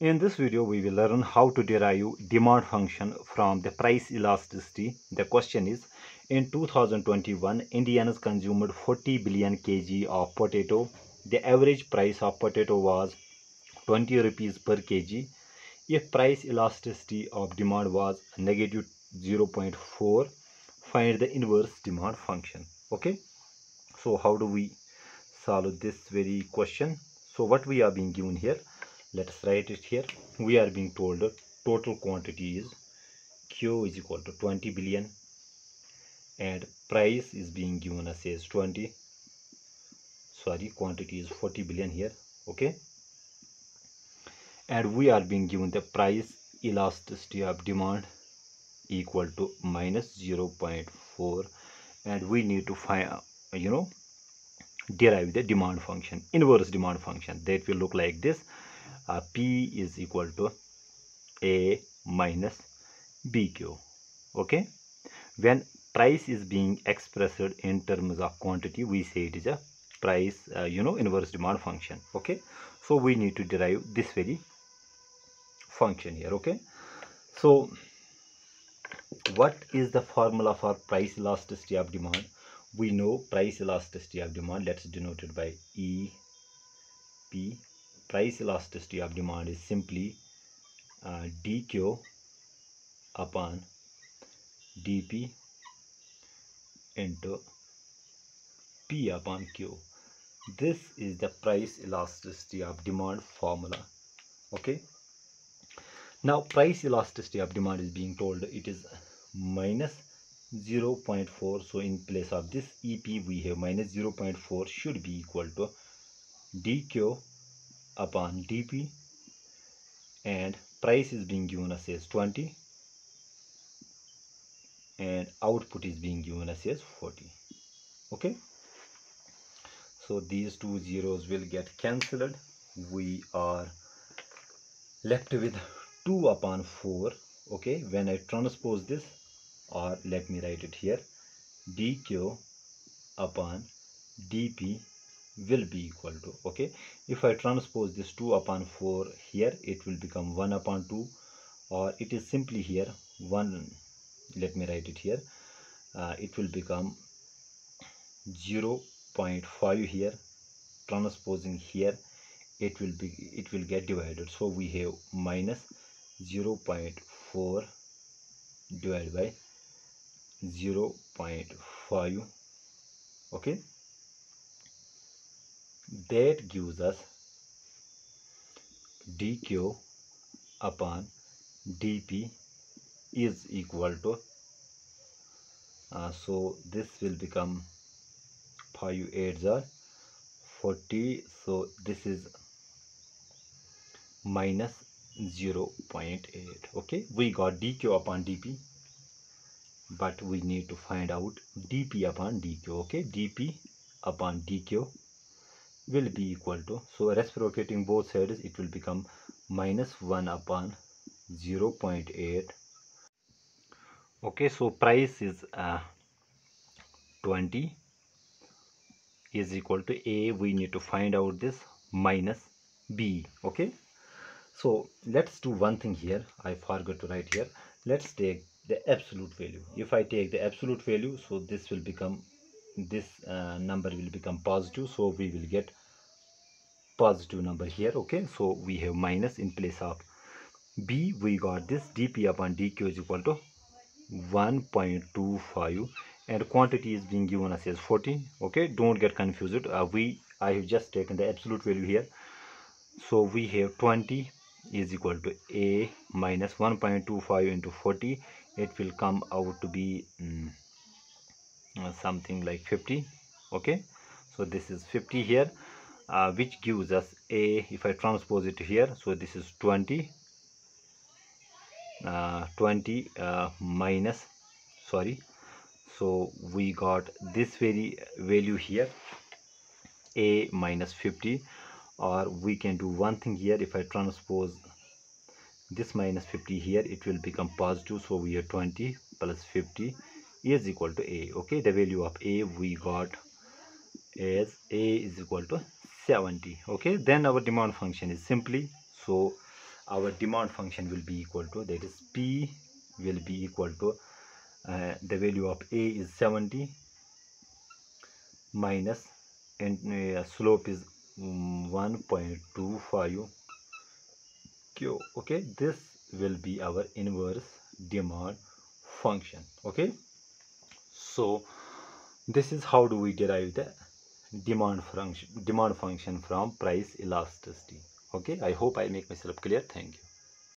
In this video, we will learn how to derive demand function from the price elasticity. The question is, in 2021, Indians consumed 40 billion kg of potato. The average price of potato was 20 rupees per kg. If price elasticity of demand was negative 0.4, find the inverse demand function. Okay. So how do we solve this very question? So what we are being given here let us write it here. We are being told total quantity is q is equal to 20 billion and price is being given as as 20 sorry quantity is 40 billion here okay? And we are being given the price elasticity of demand equal to minus 0.4 and we need to find you know derive the demand function inverse demand function. That will look like this uh, P is equal to A minus BQ. Okay. When price is being expressed in terms of quantity, we say it is a price, uh, you know, inverse demand function. Okay. So we need to derive this very function here. Okay. So what is the formula for price elasticity of demand? We know price elasticity of demand. Let's denote it by E P price elasticity of demand is simply uh, dq upon dp into p upon q. This is the price elasticity of demand formula okay? Now price elasticity of demand is being told it is minus 0.4 so in place of this ep we have minus 0.4 should be equal to dq upon dp and price is being given as as 20 and output is being given as as 40 okay? So these two zeros will get cancelled. We are left with 2 upon 4 okay? When i transpose this or let me write it here dq upon dp will be equal to okay? If i transpose this 2 upon 4 here it will become 1 upon 2 or it is simply here 1 let me write it here uh, it will become 0 0.5 here. Transposing here it will be it will get divided. So we have minus 0 0.4 divided by 0 0.5 okay that gives us dq upon dp is equal to uh, so this will become 5 8 are 40 so this is minus 0 0.8 okay we got dq upon dp but we need to find out dp upon dq. Okay dp upon dq will be equal to so reciprocating both sides it will become minus 1 upon 0 0.8 okay so price is uh, 20 is equal to a. We need to find out this minus b okay? So let's do one thing here. I forgot to write here. Let's take the absolute value. If i take the absolute value so this will become this uh, number will become positive so we will get positive number here okay? So we have minus in place of b. We got this dp upon dq is equal to 1.25 and quantity is being given us as 14 okay? Don't get confused. Uh, we i have just taken the absolute value here. So we have 20 is equal to a minus 1.25 into 40 it will come out to be um, something like 50 okay? So this is 50 here uh, which gives us a if I transpose it here so this is 20 uh, 20 uh, minus sorry. So we got this very value here a minus 50 or we can do one thing here. If I transpose this minus 50 here it will become positive. So we have 20 plus 50 is equal to a. Okay the value of a we got as a is equal to 70 okay? Then our demand function is simply so our demand function will be equal to that is p will be equal to uh, the value of a is 70 minus and uh, slope is um, 1.25 okay? This will be our inverse demand function okay? So this is how do we derive the demand function demand function from price elasticity okay i hope i make myself clear thank you